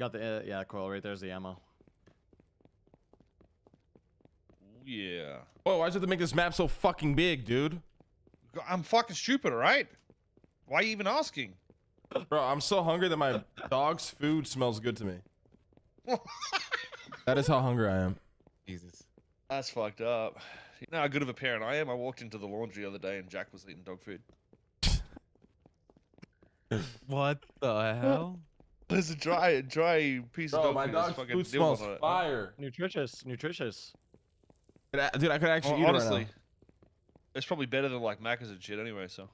got the uh, yeah Koil right there's the ammo. Yeah. Oh, why'd you have to make this map so fucking big, dude? I'm fucking stupid, all right? Why are you even asking? Bro, I'm so hungry that my dog's food smells good to me. that is how hungry I am. Jesus. That's fucked up. You know how good of a parent I am? I walked into the laundry the other day and Jack was eating dog food. What the hell? There's a dry, dry piece Bro, of dog my food. that's dog's fucking food smells fire. Nutritious, nutritious. Dude, I- could actually Hon- eat it honestly, right now. it's probably better than like Macca's and shit anyway. So